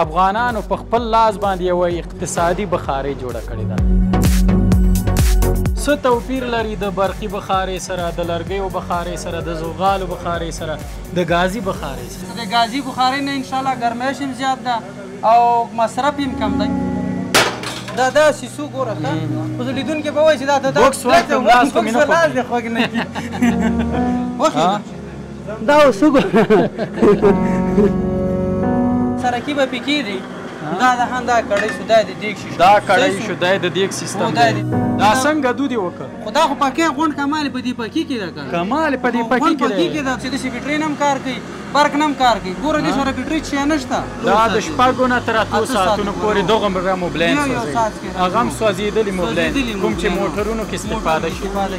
افغانانو په خپل لاس باندې یو اقتصادي بخارې جوړه کړې ده څه توپیر لري د برقي بخارې سره د لرګیو بخارې سره د زغالو بخارې سره د غازي بخارې سره د غازي بخارې نه ان شاء الله ګرمه شم زیات ده او مصرف هم کم دی دا دا سیسو ګوره ښه خو زه لیدونکي به وایي چې دا دا بوکس ورته لاس خو مې نه خوږ نه کېږي دا اوس وګوره سرکی به پې کېږي دا د هم دا کړی شو دا د دیګ شي دا کړی شو دا د دیګ سیستم دی دا څنګه دودي وکړ خو دا خو پکې غون کمال په دې پکې کې دا کار کمال په دې پکې کې پکې کې دا چې د بیټري نم کار کوي برق نم کار کوي ګوره دې سره بیټري چې نشته دا د شپږو نه تر اتو ساعتونو پورې دغه مبلین سوځي هغه هم سوځېدلي مبلین کوم چې موټرونو کې استفاده شي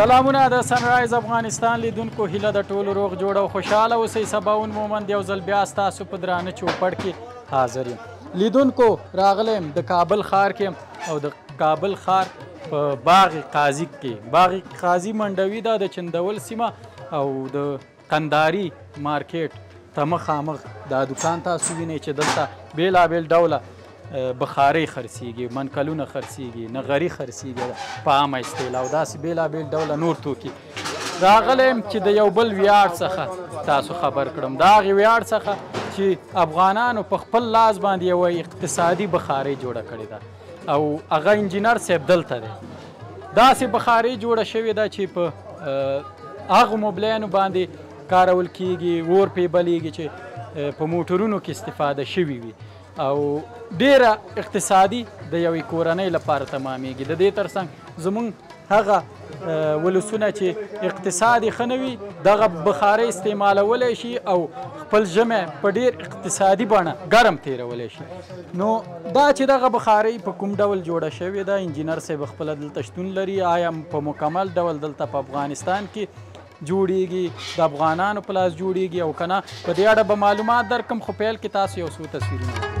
سلامونه د سنرایز افغانستان لیدونکو هیله د ټولو روغ جوړ او خوشاله اوسئ سباون مومند یو ځل بیا ستاسو په درانه چوپړ کې حاضر یم لیدونکو راغلم د کابل ښار کې او د کابل ښار په باغ قاضي کې باغ قاضي منډوي دا د چندول سیمه او د قنداري مارکیټ ته مخامخ دا دکان تاسو وینئ چې دلته بیلابیل ډوله بخارۍ خرڅیږي منکلونه خرڅیږي نغري خرڅیږي په عامه اصطلاح او داسې بیلابیل ډوله نور توکي راغلی یم چې د یو بل ویاړ څخه تاسو خبر کړم د هغې ویاړ څخه چې افغانانو په خپل لاس باندې یوه اقتصادي بخارۍ جوړه کړې ده او هغه انجینر صاحب دلته دی داسې بخارۍ جوړه شوې ده چې په هغو موبلینو باندې کارول کیږي اور پې بلیږي چې په موټرونو کې استفاده شوي وي او ډېره اقتصادي د یوې کورنۍ لپاره تمامېږي د دې ترڅنګ زمونږ هغه ولسونه چې اقتصاد یې ښه نه وي دغه بخارۍ استعمالولی شي او خپل ژمی په ډیر اقتصادي بڼه ګرم تیرولی شي نو دا چې دغه بخارۍ په کوم ډول جوړه شوې ده انجینر صاحب خپله دلته شتون لري آیا په مکمل ډول دلته په افغانستان کې جوړیږي د افغانانو په لاس جوړیږي او کنه په دې اړه به معلومات درکم خو پیل کې تاسو یو څو تصویرونه وګورئ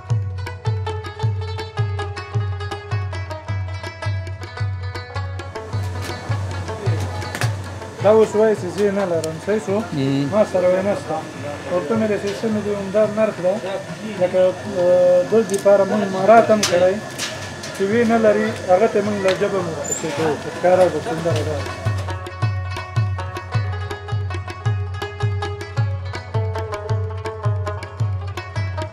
دا اوس وایي چې زه نه لرم صحیح شو ما سره وایي نشته ورته مې رسېد څه مې د همدار نرخ ده لکه دز دپاره مونږ مرات هم کړی چې وی نه لري هغه ته مونږ له جبه مونږ ته کېدو ښکاره د سندره ده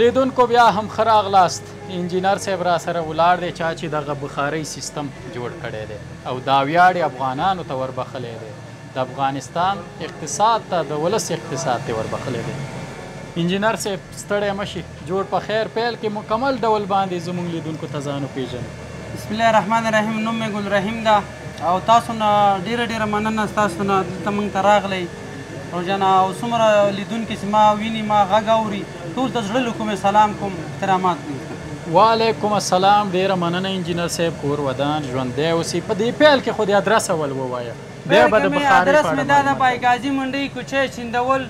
لیدونکو بیا هم ښه راغلاست انجینر صاحب را سره ولاړ دی چا چې دغه بخارۍ سیستم جوړ کړی دی او دا ویاړ یې افغانانو ته وربخلی دی د افغانستان اقتصاد ته د ولس اقتصاد ته وربخلی دی انجینر صاحب ستړی مه شي جوړ په خیر پیل کې مکمل ډول باندې زموږ لیدونکو ته ځان وپېژنو. بسم الله الرحمن الرحیم نوم مې ګل رحیم ده او تاسو نه ډیره ډیره مننه ستاسو نه دلته موږ ته راغلئ روژانه او څومره لیدونکي چې ما ویني ما غږ اوري ټول ته زړه له کومې سلام کوم احترامات مې وعلیکم السلام ډیره مننه انجینر صاحب کور ودان ژوندی اوسې په دې پیل کې خو د ادرس اول ووایه بیا به د بخارۍ په اړه ادرس مې دا د پایګازي منډۍ کوچی چیندول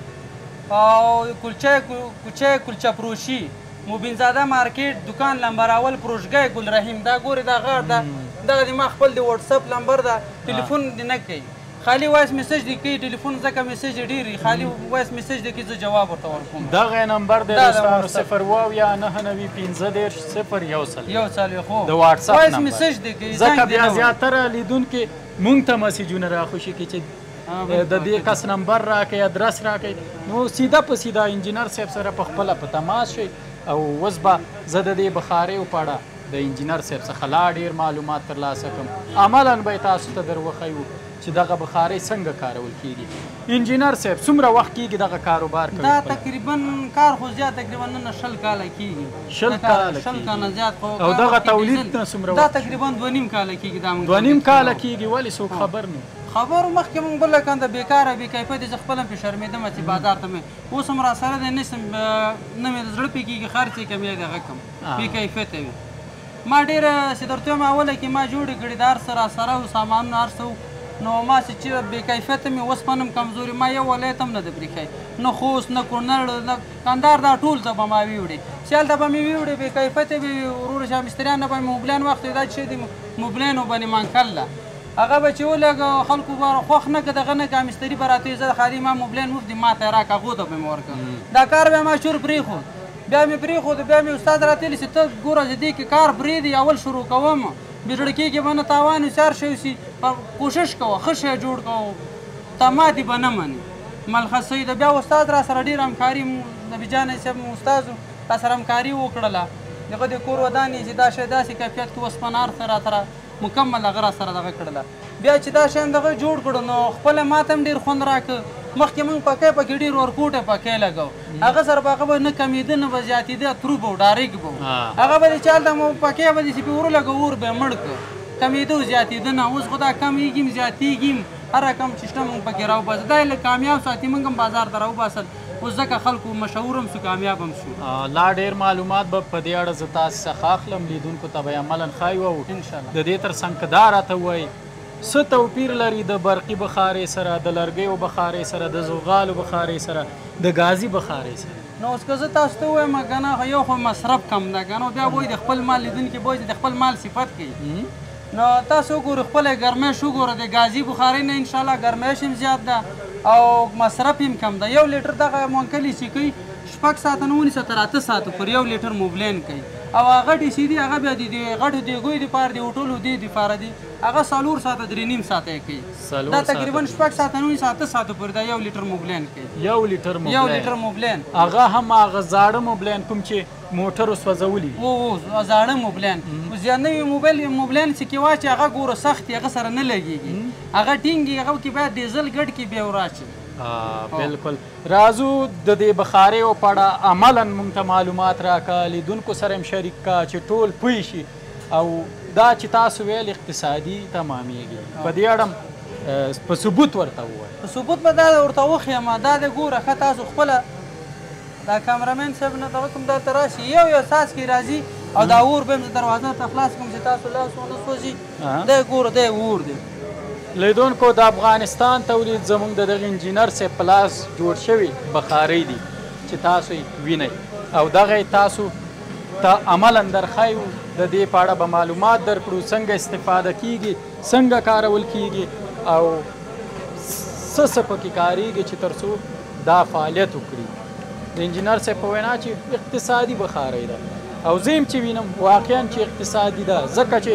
او کلچه کوچه کلچه پروشی مبین زاده مارکیټ دکان لمبر اول پروشګه ګل رحیم دا ګوری دا غاړ ده دغه دی ما خپل دی واتساپ لمبر ده ټلیفون دی نه کوي خالی وایس میسج دی کوي ټلیفون ځکه میسج ډیری خالی وایس میسج دی کوي زه جواب ورته ورکوم دغه نمبر دی دوستانو 029901501 د واتساپ نمبر ځکه بیا زیاتره لیدونکي مونږ ته میسجونه راخوشي کوي چې د دې کس نمبر راکې ادرس راکې نو سیده په سیده انجینر صاحب سره په خپل په تماس شي او اوس به زه د دې بخارې او پړه د انجینر صاحب څخه لا ډیر معلومات ترلاسه کوم عملا به تاسو ته دروخیو چې دغه بخارې څنګه کارول کیږي انجینر صاحب څومره وخت کیږي دغه کاروبار کوي دا تقریبا کار خو زیات تقریبا نه شل کال کیږي شل کال شل کال زیات خو او دغه تولید څومره دا تقریبا 2 نیم کال کیږي دا 2 نیم کال کیږي ولی څوک خبر نه خبرو مخکې مونږ بله کنده بیکاره بی کیفه دی زه خپل هم پی شرمیدم چی بازار ته می اوس هم راسره دی نیسم نه می زړه پی کیږي خرڅ یې کم یا دی هغه کم بی کیفیته وي ما ډیره سی درته وایم اوله کی ما جوړې کړي د هر څه راسره وو سامانونه هر څه وو نو ما سی چی بی کیفیته می اوسپنه هم کمزوري ما یو ولایت هم نه ده پریښی نه خوست نه کونړ نه کندهار دا ټول ځه به ما ویوړي چی هلته به می ویوړي بی کیفیته وي ورور شاه مستریان نه به می موبلین واخته دا چی دی موبلینو به نی منکل ده هغه به چه ولګه خلکو به خوښ نه که دغه نه که مستری به راته زه خالی ما موبلین مفتی ما ته راکه هغو ته به می ورکه دا کار بیا ما چور پریخود بیا می پریخود بیا می استاد راته ویل چه ته ګوره زه دی کی کار پریدی اول شروع کوم بی زړه کیږی به نه تاوان وی سار شی وسی پر کوشش کوه ښه شی جوړ که او تا ماتی به نه منی ملخص صحیح ده بیا استاد راسره ډیر همکاری نبی جان صاحب مو استاد و راسره همکاری وکړله دغه دی کور ودانی چه دا شی داسی کیفیت کی وسپنه هر څه راسره مکمل هغه راسره دغه کړله بیا چې دا شیان دغه جوړ کړو نو خپله ماته هم ډېر خوند راکړ مخکې موږ پکۍ پکې ډېر ورکوټه پکۍ لګو هغه سره به هغه به نه کمېده نه به زیاتېده ترو به و ډارېک به و هغه به دې چې هلته مو پکۍ به دې چې پې ورولګو اور به یې مړ کړ کمېده او زیاتېده نه اوس خو دا کمېږي هم زیاتېږي هم هر رقم سیسټم موږ پکې راوباسو دا یې لږ کامیاب ساتي موږ هم بازار ته راوباسل اوس ځکه خلکو مشهور هم سو کامیاب هم سو. لا ډیر معلومات به په دې اړه زه تاسو څخه اخلم لیدونکو ته به یې عملا ښایو او د دې تر څنګ که دا راته ووایي څه توپیر لري د برقي بخارې سره، د لرګیو بخارې سره، د زغالو بخارې سره، د ګازي بخارې سره؟ نو اوس که زه تاسو ته ووایم کنه یو خو مصرف کم ده کنه او بیا به وایي د خپل مال لیدونکي به وایي چې د خپل مال صفت کوي. نو تاسو وګوره خپله ګرميش وګوره د ګازي بخارۍ نه انشاالله ګرميش هم زيات ده او مصرف هم کم ده يو ليټر دغه مونکل ايسي کوي شپږ ساعته نه ونيسه تر اته ساعته پورې يو ليټر موبلين کوي او هغه غټ ايسي دي هغه بيا د دې غټو ديګو دپاره دي هوټلو دې دپاره دي هغه څلور ساعته درې نيم ساعته يې کوي دا تقريبا شپږ ساعته نه ونيسه اته ساعته پورې دا يو ليټر موبلين کوي يو ليټر موبلين هغه هم هغه زاړه موبلين کوم چې موټرو سوځولي وو او زاړه موبليان اوس يا نوي موبيل موبليان چې کې واچي هغه ګوره سخت يې هغه سره نه لګيږي هغه ټينګ يې هغه کې بايد ډيزل ګډ کې بيا وراچي. ها بلکل راځو د دې بخاريو په اړه عملا مونږ ته معلومات راکه ليدونکو سره هم شريک که چې ټول پوي شي او دا چې تاسو ويل اقتصادي تماميږي په دې اړه هم په ثبوت ورته ووايي. په ثبوت به دا ورته وښيم دا دې ګوره ښه تاسو خپله. دا کامره مین صاحب نه دغه کوم دا ته راشي یو یو څاڅکی راځي او دا اور به هم زه دروازه ته خلاص کوم چې تاسو لاس ونه سوځي دی ګوره دی اور دی لیدونکو د افغانستان تولید زموږ د دغه انجینر صاحب په لاس جوړ شوي بخارۍ دي چې تاسو یې وینئ او دغه تاسو ته عملا درښایو د دې په اړه به معلومات درکړو څنګه استفاده کیږي څنګه کارول کیږي او څه څه پکې کاریږي چې ترڅو دا فعالیت وکړي د انجینر صاحب په وینا چې اقتصادي بخارۍ ده او زه هم چې وینم واقعا چې اقتصادي ده ځکه چې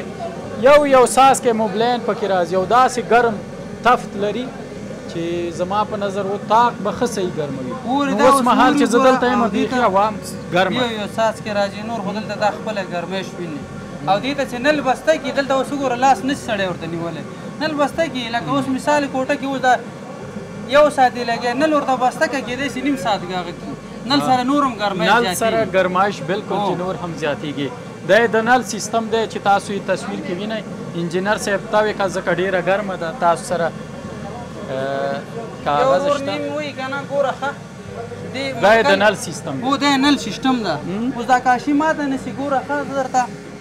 یو یو څاڅکی مبلین پکې راځي او داسې ګرم تفت لري چې زما په نظر و تاق به ښه صحیح ګرموي نو اوس مهال چې زه دلته یم بیخي هوا ګرمه یو یو څاڅکی راځي نور خو دلته دا خپله ګرمۍ شویني او دې ته چې نل بسته کې دلته اوس وګوره لاس نشي سړی ورته نیولی نل بسته کې لکه اوس مثال کوټه کې اوس دا یو ساعت یې لګیا نل ورته وباسته که کېدای شي نیم ساعت هغه کړي نل سره نور هم ګرمایش زیاتېږي نل سره ګرمایش بلکل چې نور هم زیاتېږي دا د نل سیستم دی چې تاسو یې تصویر کې وینئ انجینر صاحب ته وې که ځکه ډېره ګرمه ده تاسو سره کاغذ شته دا د نل سیستم دی دا نل سیستم ده اوس دا کاشي ماته نسی ګوره ښه درته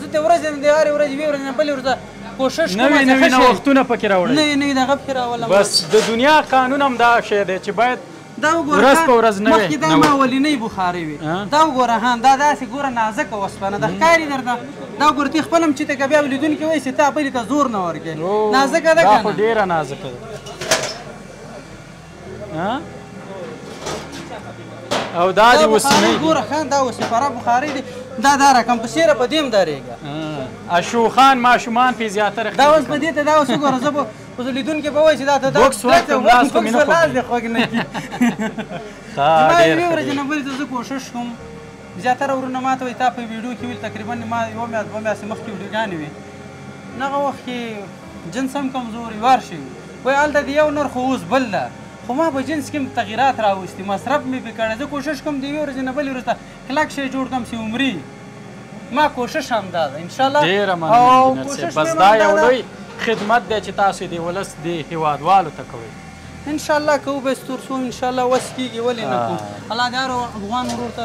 زه د ورځې نه د هرې ورځې وی ورځې نه بلې ورځه کوشش کوم نوی نوی نوښتونه پکې راوړم نوی نوی دغه پکې راولم بس د دنیا قانون هم دا شی دی چې باید دا وګوره ورځ په ورځ نوی مخکې دا ما ولینۍ بخاري وي دا وګوره ها دا داسې ګوره نازکه وسپنه ده ښکاري درته دا ګوره تی خپل هم چې ته که بیا لیدونکي وایي چې تا بلې ته زور نه ورکوې نازکه ده که نه ډېره نازکه ده او دا دی وسنی ګوره خان دا وسې فرا بخاری دی دا دا رقم په سیره په دیم دریګا اشو خان ماشومان په زیاتره دا اوس په دې ته دا اوس ګوره زه به اوس لیدون کې به وایي چې دا ته دا بوکس وخت لاس خو مینه خو لاس دی خوګ نه کی ها ډیر ما یو ورځ نه بل زه کوشش کوم زیاتره ورونه ماته وي تا په ویډیو کې ویل تقریبا ما یو میاش دوه میاشتې مخکې ویډیوګانې وي نغه وخت کې جنس هم کمزوري وار شي وای هلته دې یو نرخ و اوس بل ده خو ما په جنس کې هم تغیرات راوستي مصرف مې پرې کړی زه کوشش کوم د یوې ورځې نه بلې ورځې ته کلک شی جوړ کړم چې عمري ما کوشش همدا ده ان شاءالله ډېره مننه انجینر صاحب بس دا یو لوی خدمت دی چې تاسو دې ولس دې هېوادوالو ته کوئ ان شاءالله کوو بس تر څو ان شاءالله وس کېږي ولې نه کوو الله دې هر افغان ورور ته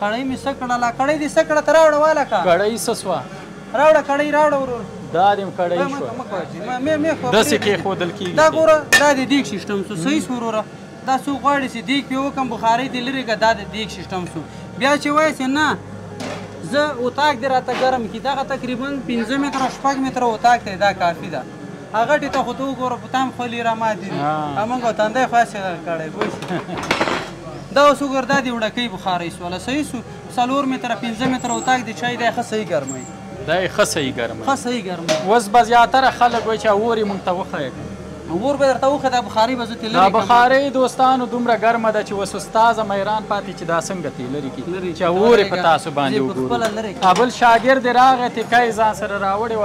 کړۍ مې څه کړله؟ کړۍ دې څه کړه؟ ته راوړه واله کا. کړۍ څه سوه؟ راوړه کړۍ راوړه ورور. دا دې هم کړۍ شوه. داسې کېښودل کېږي. دا ګوره دا دې دیګ سیستم سو صحیح سو وروره. دا څوک غواړي چې دیګ پې وکم بخارۍ دې لرې که دا دې دیګ سیستم سو. بیا چې وایې چې نه زه اتاق دې راته ګرم کړي دغه تقریبا پنځه متره شپږ متره اتاق دی دا کافي ده. هغه ټی ته خو ته وګوره په تام خولي را ماتې دي همونګ تندې خو اسې غر کړی پوه دا اوس وګور دا دی وړکی بخاري سواله صحیح سو څلور متر پنځه متر اوتاک دی چای دی ښه صحیح ګرمي دا یې ښه صحیح ګرمي ښه صحیح ګرمي اوس به زیاتره خلک وایي چې اور یې مونږ ته وښیه ور به درته وخه د بخاری به زه تل لري بخاری دوستانو دومره ګرمه ده چې وس استاد میران پاتې چې دا څنګه تل لري کی چې ور په تاسو باندې وګورو ابل شاګرد راغی ته کای ځان سره راوړی و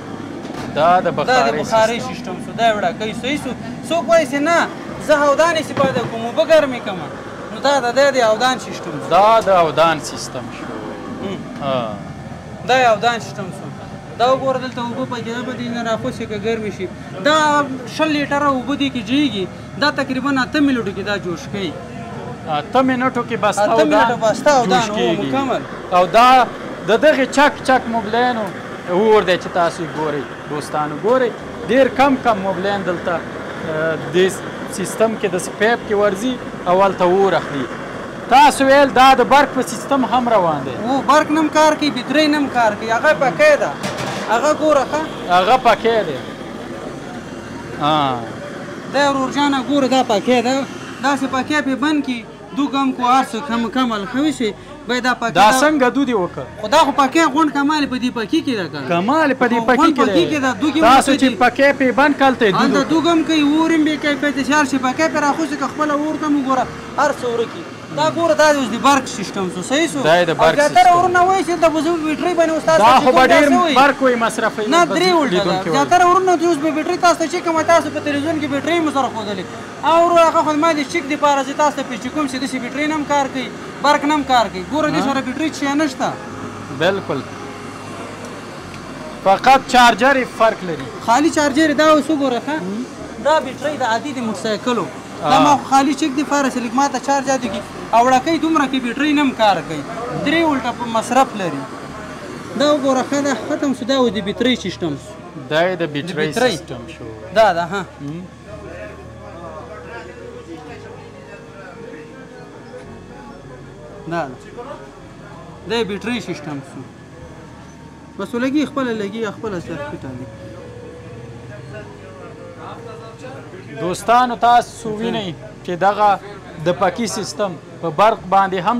دا د بخاري سیستم سو دا وړه کوي صحیح سو سو کوی سي نه زه هودان استفاده کوم وب ګرمي کوم نو دا د د هودان سیستم دا د هودان سیستم شو ها دا هودان سیستم سو دا وګوره دلته وب په جواب دي نه راخوسي که ګرمي شي دا شل لیټره وب دي کې جيږي دا تقریبا اته منټو کې دا جوش کوي اته منټو کې بس اته منټو بس تا او دا نو مکمل او دا د دغه چک چک موبلین اور دی چې تاسو ګورئ دوستانو ګورئ ډیر کم کم موبلین دلته د سیستم کې د سپیپ کې ورځي او هلته اور اخلي تاسو ویل دا د برق په سیستم هم روان دی او برق نم کار کوي بترۍ نم کار کوي هغه پکې ده هغه ګوره ښه هغه پکې دی دا ورور جانه ګوره دا پکې ده داسې پکې په بند کی دو کم کو هر څه کم کمل خوي شي به دا پکې دا څنګه دو دی وکړه خدا خو پکې غون کمال په دې پکې کې ده کنه کمال په دې پکې کې ده دو کې تاسو چې پکې په بند کالته دو دا دو کم کوي ورم به کوي په دې شار شي پکې پر اخو څه خپل ورته مو ګوره هر څه ورکی دا ګوره دا اوس د برق سیستم سو صحیح سو دا د برق سیستم زیاتره ورونه وای چې د بوزو بیټری باندې استاد دا خو به ډیر برق وي مصرف یې نه درې ولټ دا زیاتره ورونه د اوس به بیټری تاسو ته چې کوم تاسو په تلویزیون کې بیټری مو سره خودلې او ورو هغه خو ما د چیک دی پاره چې تاسو په چیکوم چې د شي بیټری نم کار کوي برق نم کار کوي ګوره دې سره بیټری چې نشته بالکل فقط چارجر فرق لري خالی چارجر دا اوس ګوره دا بیټری د عادي د موټرسایکلو دا ما خو خالي چک دي فارس لګ ما ته چارج زیات کی او ړکۍ دومره کی بیټرۍ نم کار کوي درې ولټه په مصرف لري دا وګوره ښه ده ختم شو دا و د بیټرۍ سیستم دا یې د بیټرۍ سیستم شو دا ده ها دا ده دا بیټرۍ سیستم شو بس ولګي خپل لګي خپل سر کټاوي دوستانو تاسو وینئ چې دغه د پکی سیستم په برق باندې هم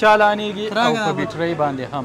چالانېږي او په بیټرۍ باندې هم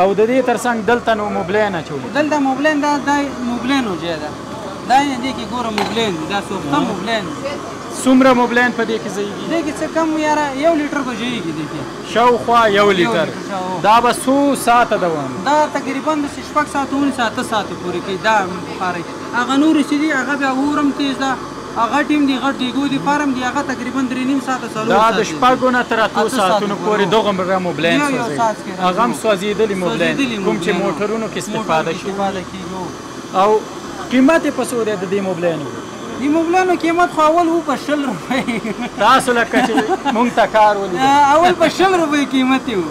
او د دې تر څنګ دلته نو موبلین اچولي. دلته موبلین دا دا موبلینو ځای ده. دا یې دې کې ګوره موبلین دي دا سوخته موبلین دي. څومره موبلین په دې کې ځایږي؟ دې کې څه کم یاره یو لیټر به ځایږي دې کې. شاوخوا یو لیټر. دا به څو ساعته دوام وکړي؟ دا تقریبا داسې شپږ ساعته ونیسه اته ساعته پورې کوي دا بخارۍ. هغه نورې چې دي هغه بیا ورم تېز ده. هغه ټیم دی غټ دیګو دی فارم دی هغه تقریبا درې نیم ساعته څلور دا ساعته د ځي. شپږو نه تر اتو اته ساعته ساعتونو پورې پورې دغه مرغه موبلاین یو یو سوځوي ساعت کې هغه هم راځو. سوځېدلي موبلاین سوځېدلي کوم چې موبلاین. موټرونو کې موټر استفاده کې شوي استفاده دي. کیږي او قیمت یې په څو دی د دې موبلاینو د موبلانو قیمت خو اول وو په شل روپۍ تاسو لکه چې مونږ ته کار ولیده اول په شل روپۍ قیمت یې وو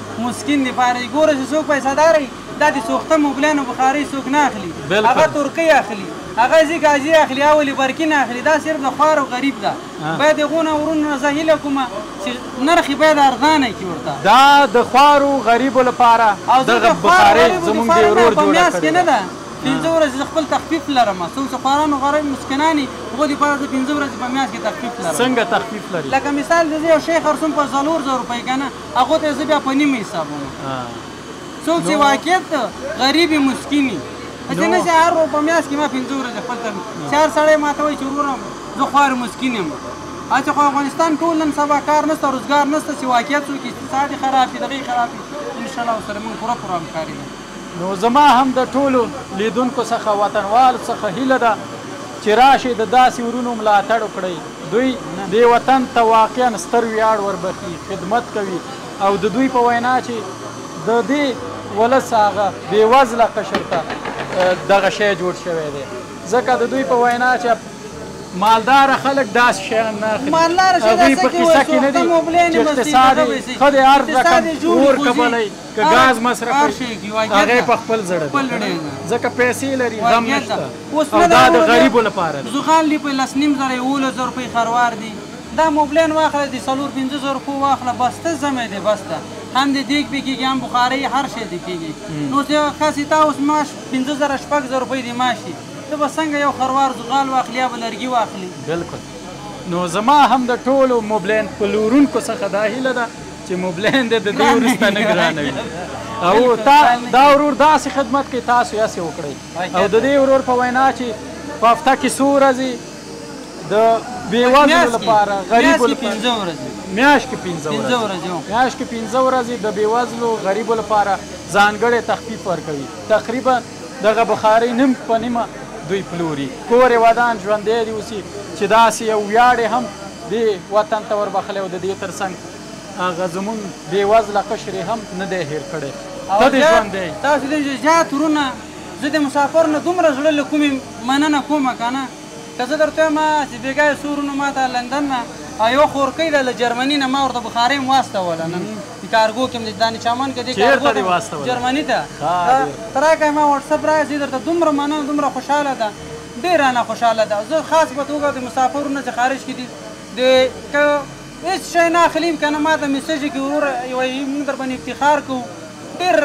مسکين دي پاره يي ګوره چي څوک پيسه دار يي دا دي سوخته موبلين او بخاري څوک نه اخلي هغه ترکي اخلي هغه ځي ګازي اخلي اولي برکي نه اخلي دا صرف د خوار او غريب ده بايد هغو نه ورونو نه زه هيله کوم چي نرخ يي بايد ارزانه کړي ورته دا د خوار او غريبو لپاره دغه بخاري زموږ دي ورور جوړه کړي ده پنځه ورځي زه خپل تخفيف لرم څوک چي خواران او غريب مسکينان يي هغو دي پاره زه پنځه ورځي په مياشت کي تخفيف لرم څنګه تخفيف لري لکه مثال دي زه يو شي خرڅوم په څلور زره روپي کنه هغو ته زه بیا په نیمه حسابوم څوک چې واقعیت ته غریب مسکین وي هسې نه چې هر په میاشت کې ما پنځه ورځې خپل ته چې هر سړی ما ته وایي چې وروره زه خوار مسکین یم هسې خو افغانستان کې نن سبا کار نشته روزګار نشته چې واقعیت څوک اقتصاد یې خراب وي دغه یې خراب وي انشاءالله ورسره موږ پوره پوره همکاري لرو نو زما هم د ټولو ليدونکو څخه وطنوالو څخه هيله ده چي راشئ د داسي ورونو ملاتړ وکړئ دوی دي وطن ته واقعاً ستر وياړ وربښي خدمت کوي او د دوی په وينا چي د دي ولس هغه بي وزله قشر ته دغه شي جوړ شوی دی ځکه د دوی په وينا چي مالداره خلک داسي شيان نه اخلي هغوی په قيصه کي نه دي چي اقتصاد يې ښه دی هر رقم اور کبلئ. که ګاز مصرفوي هغه یې په خپل زړه دی ځکه پیسې لري غم نشته او دا د غریبو لپاره دی زغال دي په لس نیم زره یوولس زره روپۍ خروار دي دا موبلین واخله د څلور پنځه زره روپو واخله بس ته ضمې دی بس ته هم دې دیګ پې کېږي هم بخارۍ هر شی دې کېږي نو اوس یو کس یې تا اوس معاش پنځه زره شپږ زره روپۍ دې معاش دي ته به څنګه یو خروار زغال واخلي یا به لرګي واخلي بلکل نو زما هم د ټولو موبلین پلورونکو څخه دا هیله ده چې موبلاین دې د دې وروسته نه ګرانه وي او تا دا ورور داسې خدمت کوي تاسو یې هسې وکړئ او د دې ورور په وینا چې په هفته کې څو ورځې د بېوزلو لپاره غریبو لپاره میاشت کې پنځه ورځې میاشت کې پنځه ورځې د بېوزلو غریبو لپاره ځانګړی تخفیف ورکوي تقریبا دغه بخارۍ نیم په نیمه دوی پلوري. کور یې ودان، ژوندی دې اوسي چې داسې یو ویاړ یې هم دې وطن ته وربخښلی او د دې تر څنګ هغه زموږ بې وزله قشر یې هم نه دی هېر کړی. ته دې ژوندی. تاسو دې ژوندی. زیات وروڼه، زه د مسافر نه دومره زړه له کومې مننه کوم کنه. که زه درته ویم چې بېګا یو څو وروڼو ما ته لندن نه او یوه خورکۍ ده له جرمني نه ما ورته بخارۍ هم واستوله نن په کارګو کې هم دې دانې چمن کې دې کارګو ته هم جرمني ته ته راکړې ما واټسپ راکړې زه درته دومره مننه دومره خوشحاله ده ډېر رانه خوشحاله ده زه خاص په توګه د مسافر وروڼه چې خارج کې دي د که هیڅ شی نه اخلیم کنه ماته میسج کی ورور وای موږ در باندې افتخار کوو ډیر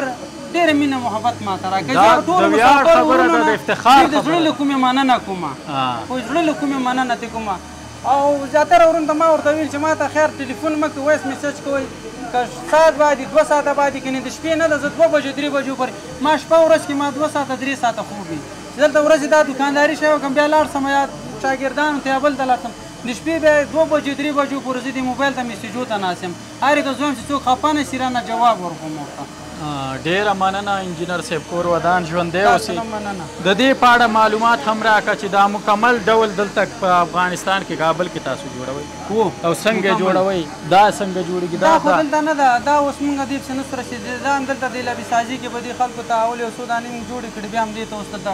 ډیر مینه محبت ماته راکړي دا ټول ویاړ خبره ده د افتخار خبره زړه له کومه مننه کوم خو زړه له کومه مننه ته کوم او زیاتره ورونو ته ما ورته ویل چې ماته خیر ټلیفون مکه وایس میسج کوئ که ساعت باندې دوه ساعته باندې کنې د شپې نه ده زه دوه بجې درې بجو پورې ما شپه ورځ کې ما دوه ساعته درې ساعته خوب وي دلته ورځې دا دکانداري شوی کوم بیا لاړ سم یا شاګردانو ته یا بل ته لاړ سم د شپې بیا دوه بجو درې بجو پورې زه دې موبایل ته میسجو ته ناست یم هر یو ته زویم چې څوک خفه نه شي رانه جواب ورکوم ورته. ډیره مننه انجینر صیب کور ودان ژوندی اوسې د دې په اړه معلومات هم راکړه چې دا مکمل ډول دلته په افغانستان کې کابل کې تاسو جوړوي او څنګه جوړوي دا څنګه جوړیږي دا خو دلته نه ده دا اوس موږ دې پسې نشو رسیدلی دا همدلته دې لبي سازي کې به دې خلکو ته اول یو څو دانې موږ جوړې کړې بیا همدې ته اوس دلته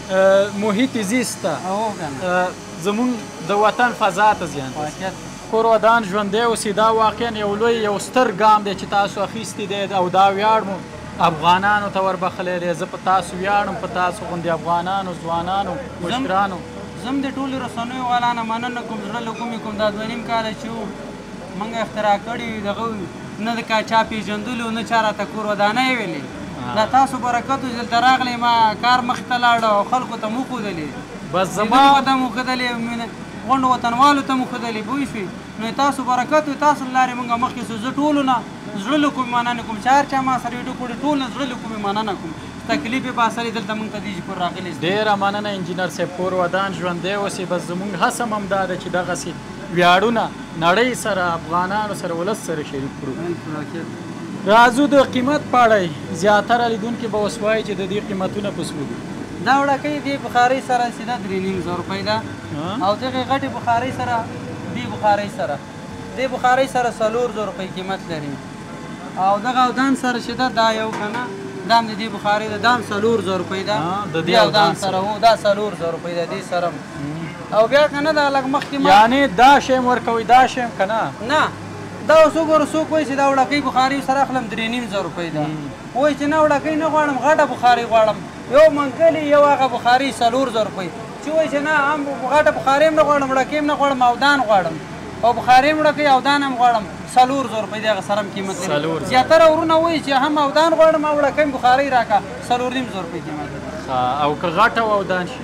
محیط زیست ته زمونږ د وطن فضا ته زیان رسوي. کور ودان ژوندی اوسې دا واقعا یو لوی یو ستر ګام دی چې تاسو اخیستی دی او دا ویاړ مو افغانانو ته وربخښلی دی زه په تاسو ویاړم په تاسو غوندې افغانانو ځوانانو مشرانو. زه هم د ټولو رسنیو والا نه مننه کوم زړه له کومې کوم دا دوه نیم کاله چې وو موږ اختراع کړي وي دغه نه د چا پیژندلو نه چا راته کور ودانه ویلې دا تاسو برکت و دلته راغلی ما کار مخ ته لاړ او خلکو ته مو خودلې بس زما ته مو خودلې غونډو وطنوالو ته مو خودلې بوی شي نو تاسو برکت و تاسو لارې موږ مخ کې سوزه ټولو نه زړه کوم مننه کوم چار چا ما سره ویډیو کړې ټول نه زړه کوم مننه کوم تکلیف په اثر دلته موږ ته دی چې پر راغلی ډیر مننه انجینر صاحب کور ودان ژوندې اوسې بس زموږ هڅه مم دا ده چې دغه سي ویاړونه نړۍ سره افغانانو سره ولس سره شریک کړو راځو د قیمت په اړه زیاتره لیدونکي به اوس وایي چې د دې قیمتونه په څو دي دا وړکۍ دې بخارۍ سره چې ده درې نیم زره روپۍ ده او دغې غټې بخارۍ سره دې بخارۍ سره دې بخارۍ سره څلور زره روپۍ قیمت لري او دغه اودان سره چې ده دا یو که نه دا هم د دې بخارۍ ده دا هم څلور زره روپۍ ده دې اودان سره هو دا څلور زره روپۍ ده دې سره او بیا کنه دا لګ مخ کی ما یعنی دا شیم ورکوي دا شیم کنه نه دا اوس وګوره څوک وایي چې دا وړکۍ بخاري سره اخلم درې نیم زره روپۍ ده وایي چې نه وړکۍ نه غواړم غټه بخاري غواړم یو منګلي یو هغه بخاري څلور زره روپۍ چې وایي چې نه هم غټه بخاري هم نه غواړم وړکۍ هم نه غواړم اودان غواړم او بخاري هم وړکۍ اودان هم غواړم څلور زره روپۍ د هغه سره هم قیمت لري زیاتره ورونه وایي چې هم اودان غواړم او وړکۍ هم بخاري راکړه څلور نیم زره روپۍ قیمت لري او که غټه اودان شي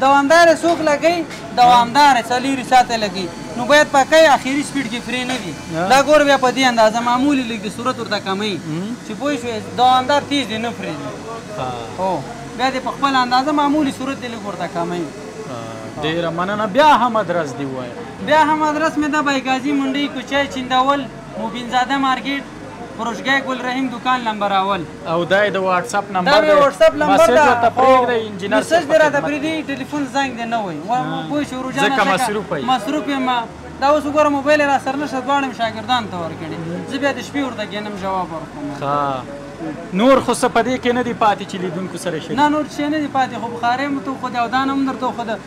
دوامداره سوک لګی دوامداره څلوری ساعته لګی نو باید پکښی اخری سپیډ کی فری نه وی دا ګور بیا په دی اندازه معمولی لږ دی سرعت ورته کمی چی پوه شوی دوامدار تیز دی نه فری دی هو بیا دی په خپل اندازه معمولی سرعت دی لږ ورته کمی ډیره مننه بیا هم ادرس دی وای بیا هم ادرس می ده بایګازی منډی کوچی چیندول مبین زاده مارکیټ فروشګاه ګل رحیم دکان لمبر اول او دا یې د واټساپ نمبر دی دا مې واټساپ نمبر ده مسج ته پرېږدئ انجینر مسج دې راته پرېږدي ټلیفون زنګ دې نه وایي پوه شو ورور جانه ځکه مصروف یې مصروف یم دا اوس وګوره موبایل یې راسره نشته دواړه مې شاګردانو ته ورکړي زه بیا د شپې ورته کېنم جواب ورکوم ښه نور خو څه په دې کې نه دي پاتې چې لیدونکو سره شریک نه نور څه نه دي پاتې خو بخارۍ مو ته وښودې او دا نه هم درته وښوده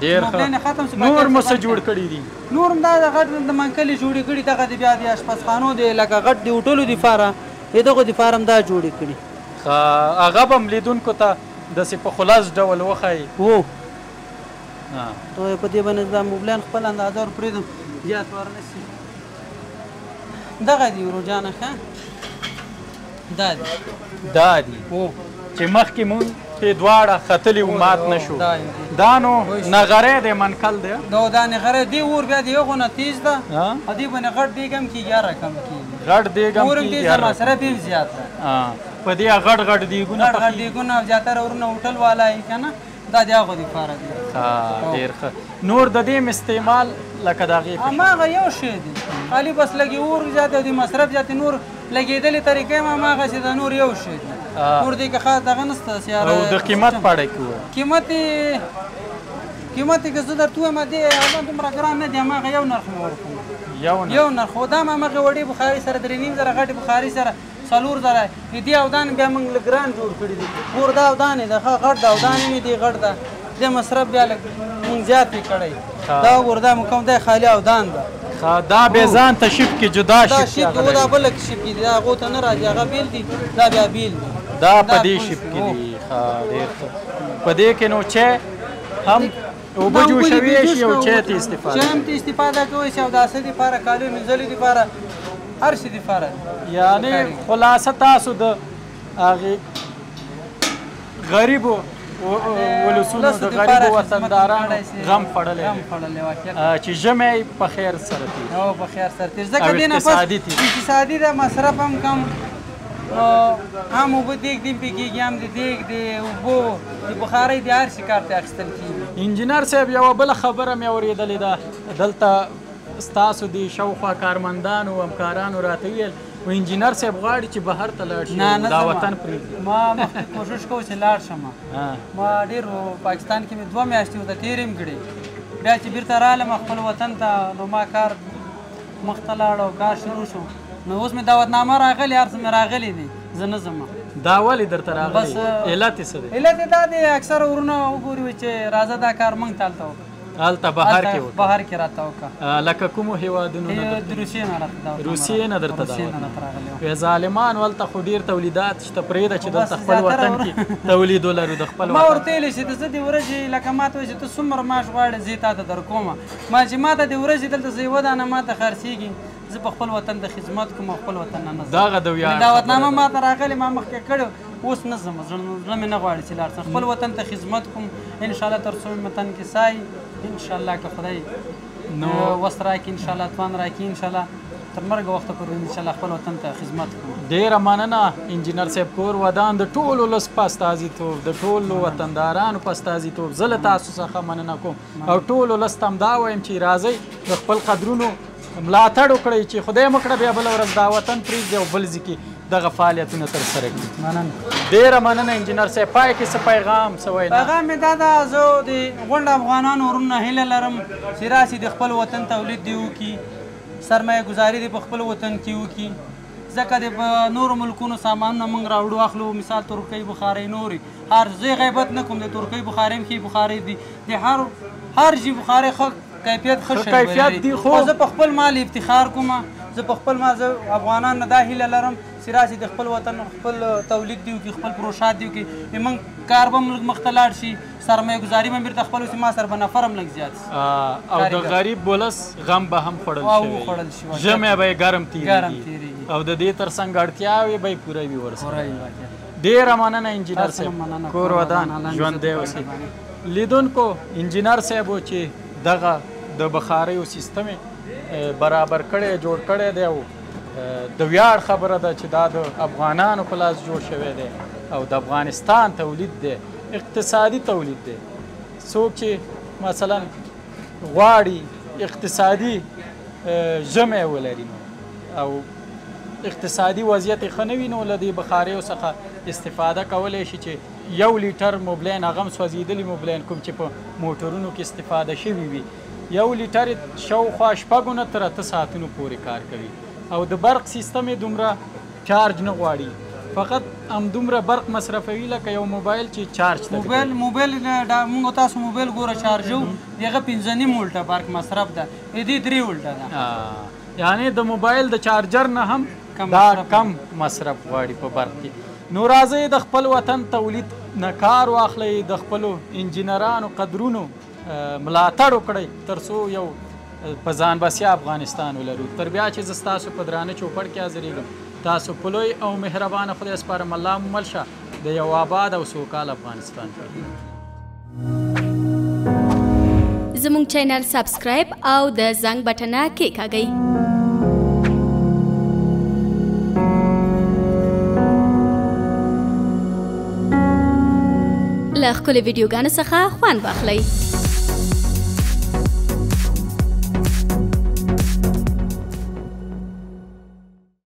ډیر ښه نور مو څه جوړ کړی دي نور هم دا د غټ د منکلې جوړې کړي دغه د بیا د اشپزخانو دی لکه غټ د هوټلو دپاره د دغو دپاره هم دا جوړې کړي ښه هغه به هم لیدونکو ته داسې په خلاص ډول وښایي هو ته په دې باندې دا موبلین خپل اندازه ور پرېږدم زیات ورنسي دغه دي ورو جانه ښه دا دي. دا دي. اوه. چې مخکې مونږ پې دواړه ختلي وو مات نه شو. دا دي. دا نو نغری دی منقل دی. دا دا نغری دی اور بیا د هغو نه تیز ده او دې باندې غټ دیګ هم کیږي هر رقم کیږي. غټ دیګ هم کیږي. اور هم تیز ده مصرف یې هم زیات ده. په دې غټ غټ دیګونه پخیږي. غټ غټ دیګونه او زیاتره ورونه هوټل والا یې کنه. دا د هغو لپاره دي ها ډیر ښه نور د دې استعمال لکه د هغې په شان. هماغه یو شی دی خالي بس لږې اور زیات او د مصرف زیات نور لګېدلې طریقه هم هماغسې ده نور یو شی دی ها. نور دې کې خاص دغه نشته داسې یاره او د قیمت سیستم. په اړه یې که ووایې قیمت یې قیمت یې که زه درته ووایم دې هغه دومره ګران نه دی هماغه یو نرخ مې ورکړو یو نه یو نرخ خو دا هم همغې وړې بخارۍ سره درې نیم زره غټې بخارۍ سره څلور ځله یې دې اودان بیا موږ له ګران جوړ کړي دي کور دا اودان یې ده ښه غټ ده اودان یې مې دې غټ ده دې مصرف بیا لږ موږ زیات یې کړی دا وګوره دا مو کوم دی خالي اودان ده دا به ځان ته شپ کې جدا شپ دا شپ او دا بل کې شپ کې دا غو ته نه راځي هغه بیل دي دا بیا بیل دي دا په دې شپ کې دي ښه ډېر په دې کې نو چې هم اوبه جوشوي شي او چای ته استفاده چای ته استفاده کوي شي او د اسې لپاره کالو منځلې لپاره هر څه لپاره یعنی خلاصه تاسو د هغه غریبو ولسونو د غریبو وطندارانو غم خوړلی چې ژمی په خیر سره تیر او په خیر سره تیر ځکه دینه اقتصادي ده مصرف هم کم هم اوبه دیګ دیم پې کېږي هم د دیګ د اوبو د بخارۍ د هر شي کار ته اخیستل کېږي انجینر صاحب یوه بله خبره مې اورېدلې ده دلته ستاسو د شاوخوا کارمندانو او همکارانو راته ویل و انجینر صاحب غواړي چې بهر ته لاړ شي نه نه دا وطن پرې ما مخکې کوشش کوم چې لاړ شم ما ډېر پاکستان کې مې دوه میاشتې ورته تېرې هم کړې بیا چې بیرته رالم خپل وطن ته نو ما کار مخته لاړ او کار شروع شو نو اوس مې دعوتنامه راغلې هر څه مې راغلي دي زه نه ځم دا ولې درته راغلي علت یې څه دی علت یې دا دی اکثره ورونه وګوري وایي چې راځه دا کار موږ ته هلته وکړه هلته بهر کې وکړه بهر کې راته وکړه لکه کومو هېوادونو نه درته روسیې نه راته دعوت روسیې نه درته دعوت وی ظالمان هلته خو ډېر تولیدات شته پرېږده چې دلته خپل وطن کې تولید ولرو د خپل ما ورته ویلې چې د زه دې ورځې لکه ما ته وایي چې ته څومره معاش غواړې زه یې تا ته درکوم ما چې ماته د ورځې دلته زه یوه دانه ماته خرڅېږي زه په خپل وطن د خدمت کوم او خپل وطن نه ځم دغه د ویاړ دعوتنامه ماته راغلې ما مخکې کړې اوس نه ځم زړه مې نه غواړي چې لاړ شم خپل وطن ته خدمت کوم ان شاء الله تر څو مې وطن کې سای ان شاء الله که خدای نو وس راکړي ان شاء الله توان راکړي ان شاء الله تر مرګ وخت پورې ان شاء الله خپل وطن ته خدمت کوم ډیره مننه انجنیر صاحب کور ودان د ټولو لس پاستازي توب د ټولو وطندارانو پاستازي توب زله تاسو څخه مننه کوم او ټول ولس ته هم دا وایم چې راځئ د خپل قدرونو ملاتړ وکړئ چې خدای مو کړه بیا بله ورځ دا وطن پرېږدي او بل ځي کې دغه فعالیتونه تر سره کړي مننه ډیره مننه انجینر صاحب پای کې څه پیغام څه وینا پیغام مې دا ده زه د غونډ افغانانو ورونه هیله لرم چې راسي د خپل وطن تولید دی وکړي سرمایه ګزاري دی په خپل وطن کې وکړي ځکه د نورو ملکونو سامانونه موږ راوړو اخلو مثال ترکۍ بخارۍ نورې هر زه غیبت نه کوم د ترکۍ بخارۍ هم ښې بخارۍ دي د هر هر جی بخاری خه کیفیت خه شی کیفیت دی خو زه په خپل مال افتخار کوم زه په خپل مال زه افغانان نه دا هیله لرم چې راشي د خپل وطن خپل تولید دی کې خپل پروشات دی کې من کار به ملک مختلار شي سرمایه گذاری به مرته خپل سي ما سر به نفرم لګ زیات او د غریب ولس غم به هم خړل شي جمع به ګرم تیری او د دې تر څنګ اړتیاوي به پوره وي ورسره ډیره مننه انجینر صاحب کور ودان ژوندی اوسې لیدونکو انجینر صاحب چې دغه د بخاریو سیستم برابر کړي جوړ کړي دی او د ویاړ خبره ده چې دا د افغانانو په لاس جوړ شوی دی او د افغانستان تولید دی اقتصادي تولید دی څوک چې مثلا غواړي اقتصادي ژمی ولري نو او اقتصادي وضعیت یې ښه نه وي نو له دې بخاریو څخه استفاده کولی شي چې یو لیټر موبلین هغه هم سوځېدلي موبلین کوم چې په موټرونو کې استفاده شوي وي یو لیټر شاوخوا شپږو نه تر اته ساعتونو پورې کار کوي او د برق سیستم یې دومره چارج نه غواړي فقط همدومره برق مصرفوي لکه یو موبایل چې چارج ته موبایل موبایل دا موږ تاسو موبایل ګوره چارجو دغه 15 نیم ولټه برق مصرف ده دې 3 ولټه ده یعنی د موبایل د چارجر نه هم دا کم مصرف غواړي په برق کې نو راځئ د خپل وطن تولید نه کار واخلئ د خپلو انجینرانو قدرونو ملاتړ وکړئ تر څو یو په ځان بسیا افغانستان ولرو تر بیا چې زه ستاسو په درانه چوپړ کې حاضرېږم تاسو په لوی او مهربانه خدای سپارم الله مو مل شه د یو آباد او سوکال افغانستان زموږ چینل سبسکرایب او د زنګ بټنه کېکاږئ. له ښکلې ویډیوګانو څخه خوند واخلئ